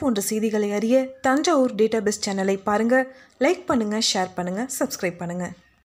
போன்ற செய்திகளை அறிய தஞ்சாவூர் டேட்டாபேஸ் சேனலை பாருங்கள் லைக் பண்ணுங்கள் ஷேர் பண்ணுங்கள் சப்ஸ்கிரைப் பண்ணுங்கள்